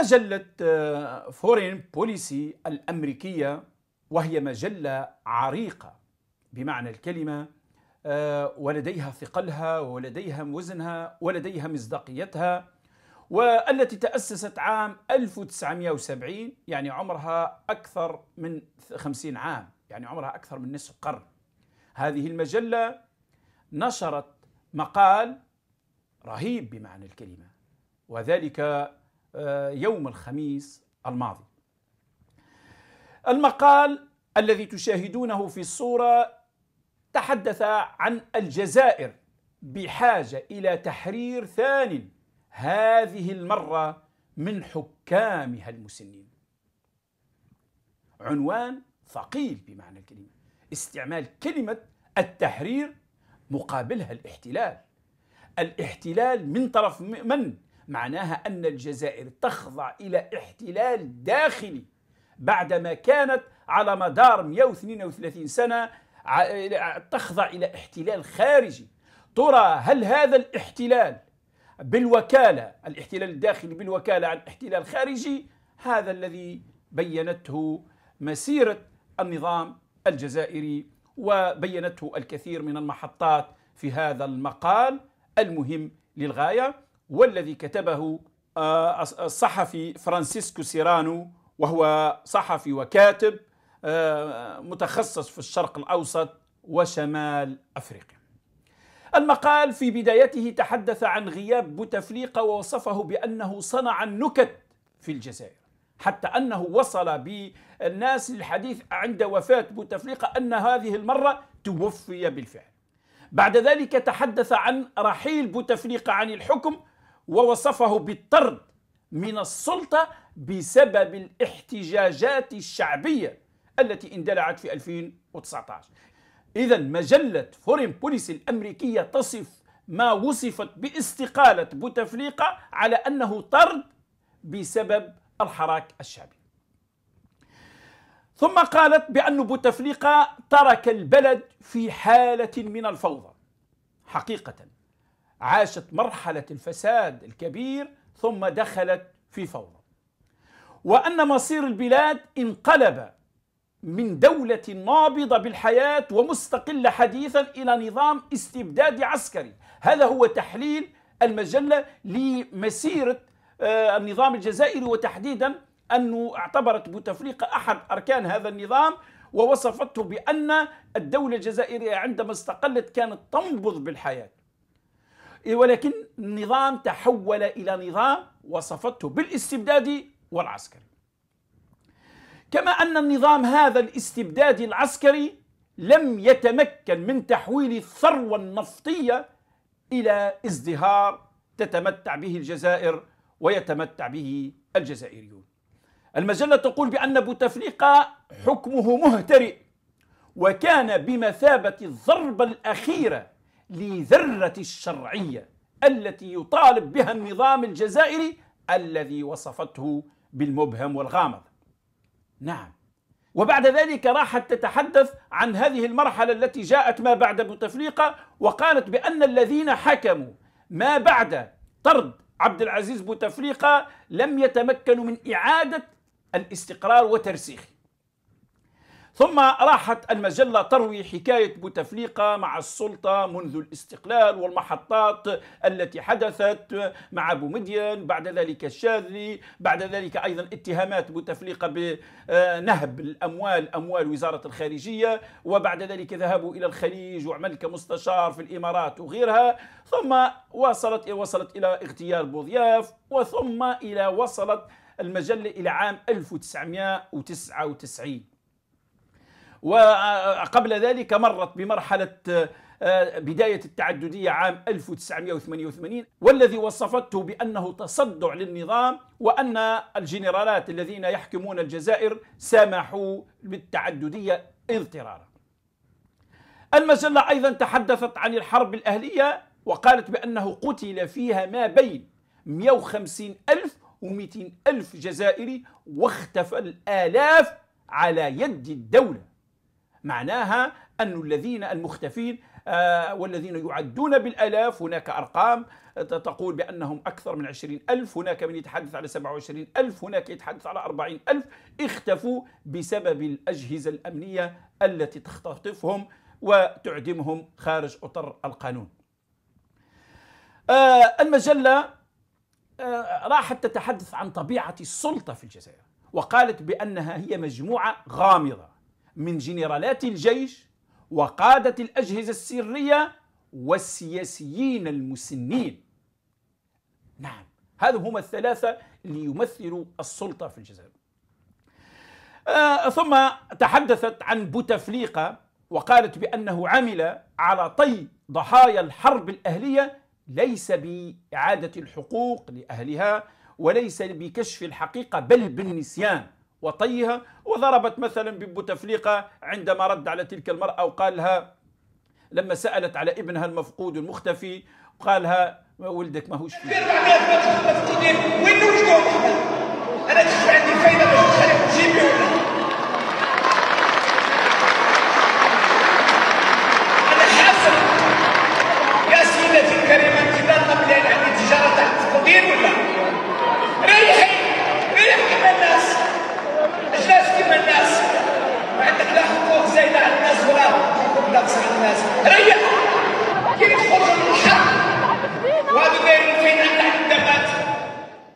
مجلة فورين بوليسي الأمريكية وهي مجلة عريقة بمعنى الكلمة آه، ولديها ثقلها ولديها وزنها ولديها مصداقيتها والتي تأسست عام 1970 يعني عمرها أكثر من 50 عام يعني عمرها أكثر من نصف قرن. هذه المجلة نشرت مقال رهيب بمعنى الكلمة وذلك آه، يوم الخميس الماضي. المقال الذي تشاهدونه في الصورة تحدث عن الجزائر بحاجة إلى تحرير ثان هذه المرة من حكامها المسنين. عنوان ثقيل بمعنى الكلمة. استعمال كلمة التحرير مقابلها الاحتلال. الاحتلال من طرف من؟ معناها أن الجزائر تخضع إلى احتلال داخلي بعدما كانت على مدار 132 سنة تخضع إلى احتلال خارجي. ترى هل هذا الاحتلال بالوكالة الاحتلال الداخلي بالوكالة عن احتلال خارجي؟ هذا الذي بينته مسيرة النظام الجزائري وبنيته الكثير من المحطات في هذا المقال المهم للغاية. والذي كتبه آه، الصحفي فرانسيسكو سيرانو وهو صحفي وكاتب آه، متخصص في الشرق الأوسط وشمال أفريقيا. المقال في بدايته تحدث عن غياب بوتفليقة ووصفه بأنه صنع النكت في الجزائر حتى أنه وصل بالناس للحديث عند وفاة بوتفليقة أن هذه المرة توفي بالفعل. بعد ذلك تحدث عن رحيل بوتفليقة عن الحكم ووصفه بالطرد من السلطة بسبب الاحتجاجات الشعبية التي اندلعت في 2019 إذا مجلة فورين بوليس الأمريكية تصف ما وصفت باستقالة بوتفليقة على أنه طرد بسبب الحراك الشعبي. ثم قالت بأن بوتفليقة ترك البلد في حالة من الفوضى. حقيقة عاشت مرحلة الفساد الكبير ثم دخلت في فوضى وأن مصير البلاد انقلب من دولة نابضة بالحياة ومستقلة حديثا إلى نظام استبدادي عسكري. هذا هو تحليل المجلة لمسيرة آه، النظام الجزائري وتحديدا أنه اعتبرت بوتفليقة أحد أركان هذا النظام ووصفته بأن الدولة الجزائرية عندما استقلت كانت تنبض بالحياة. ولكن النظام تحول إلى نظام وصفته بالاستبدادي والعسكري. كما أن النظام هذا الاستبدادي العسكري لم يتمكن من تحويل الثروة النفطية إلى ازدهار تتمتع به الجزائر ويتمتع به الجزائريون. المجلة تقول بأن بوتفليقة حكمه مهترئ وكان بمثابة الضربة الأخيرة لذرة الشرعية التي يطالب بها النظام الجزائري الذي وصفته بالمبهم والغامض. نعم. وبعد ذلك راحت تتحدث عن هذه المرحلة التي جاءت ما بعد بوتفليقة وقالت بأن الذين حكموا ما بعد طرد عبد العزيز بوتفليقة لم يتمكنوا من إعادة الاستقرار وترسيخه. ثم راحت المجلة تروي حكاية بوتفليقة مع السلطة منذ الاستقلال والمحطات التي حدثت مع بومدين بعد ذلك الشاذلي بعد ذلك أيضا اتهامات بوتفليقة بنهب الأموال أموال وزارة الخارجية وبعد ذلك ذهبوا إلى الخليج وعمل كمستشار في الإمارات وغيرها ثم وصلت وصلت إلى اغتيال بوضياف وثم إلى وصلت المجلة إلى عام 1999 وقبل ذلك مرت بمرحلة آه، بداية التعددية عام 1988 والذي وصفته بأنه تصدع للنظام وأن الجنرالات الذين يحكمون الجزائر سامحوا بالتعددية اضطرارا. المجلة أيضا تحدثت عن الحرب الأهلية وقالت بأنه قتل فيها ما بين 150 ألف و200 ألف جزائري واختفى الآلاف على يد الدولة. معناها أن الذين المختفين آه، والذين يعدون بالآلاف هناك أرقام تقول بأنهم أكثر من عشرين ألف هناك من يتحدث على سبعة وعشرين ألف هناك يتحدث على أربعين ألف. اختفوا بسبب الأجهزة الأمنية التي تختطفهم وتعدمهم خارج أطر القانون. آه، المجلة آه، راحت تتحدث عن طبيعة السلطة في الجزائر وقالت بأنها هي مجموعة غامضة. من جنرالات الجيش وقادة الأجهزة السرية والسياسيين المسنين. نعم هذا هم الثلاثة اللي يمثلوا السلطة في الجزائر. آه ثم تحدثت عن بوتفليقة وقالت بأنه عمل على طي ضحايا الحرب الأهلية ليس بإعادة الحقوق لأهلها وليس بكشف الحقيقة بل بالنسيان. وطيها وضربت مثلا ببوتفليقة عندما رد على تلك المرأة وقال لها لما سألت على ابنها المفقود المختفي قالها ولدك؟ ماهوش فيه. وين أنا تشوف عندي باش نخليهم جيبي ولا